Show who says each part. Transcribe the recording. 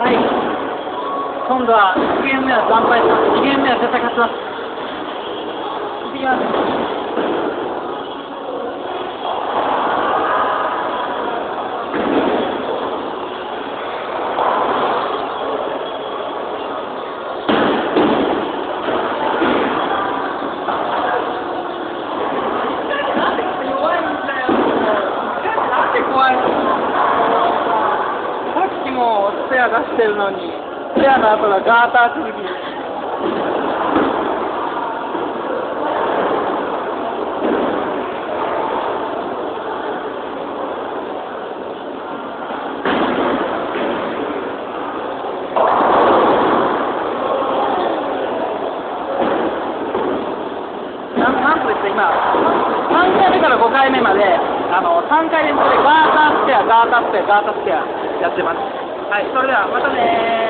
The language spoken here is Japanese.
Speaker 1: はい。今度は1ゲーム目は惨敗します。2ゲーム目は絶対勝ちます。いってきます。なんで弱いんだよ。なんで怖いのさっきもスペア出してるのに、スペアの後がガーター続き。なんなんとですね、今、3回目から5回目まで、あの3回連続でガータースペア、ガータースペア、ガータースペアやってます。はい、それではまたねー。